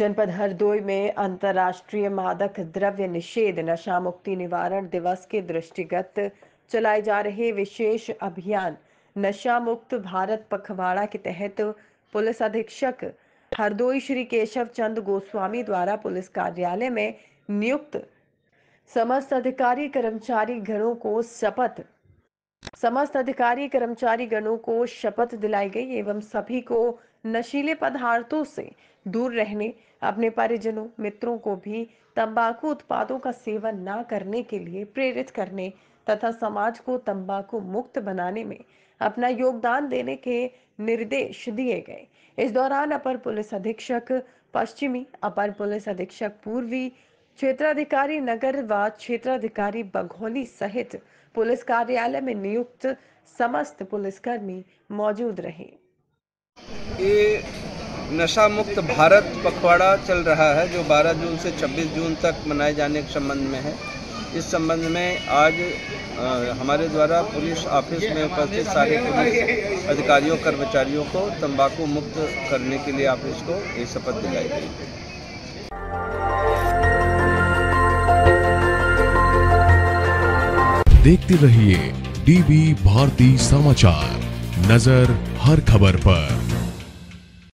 जनपद हरदोई में अंतर्राष्ट्रीय मादक द्रव्य निषेध, नशा मुक्ति निवारण दिवस के दृष्टिगत चलाए जा रहे विशेष अभियान। नशा मुक्त भारत पखवाड़ा के तहत पुलिस अधीक्षक हरदोई श्री केशव चंद गोस्वामी द्वारा पुलिस कार्यालय में नियुक्त। समस्त अधिकारी कर्मचारी गणों को शपथ। समस्त अधिकारी कर्मचारी गणों को शपथ दिलाई गई एवं सभी को नशीले पदार्थों से दूर रहने, अपने परिजनों, मित्रों को भी तंबाकू उत्पादों का सेवन न करने के लिए प्रेरित करने तथा समाज को तंबाकू मुक्त बनाने में अपना योगदान देने के निर्देश दिए गए। इस दौरान अपर पुलिस अधीक्षक, पश्चिमी, अपर पुलिस अधीक्षक, पूर्वी क्षेत्राधिकारी, नगर व क्षेत्राधिकारी बघोली सहित पुलिस कार्यालय में नियुक्त समस्त पुलिसकर्मी मौजूद रहे। नशा मुक्त भारत पखवाड़ा चल रहा है जो 12 जून से 26 जून तक मनाए जाने के संबंध में है। इस संबंध में आज आ, हमारे द्वारा पुलिस ऑफ़िस में उपस्थित सारे पुलिस अधिकारियों कर्मचारियों को तंबाकू मुक्त करने के लिए ऑफ़िस को ये शपथ दिलाई गई। देखते रहिए डीबी भारती समाचार नज़र हर खबर पर।